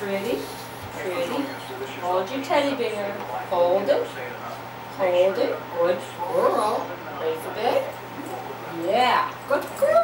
Pretty, pretty. Hold your teddy bear. Hold it. Hold it. Good girl. Raise a bed? Yeah. Good girl.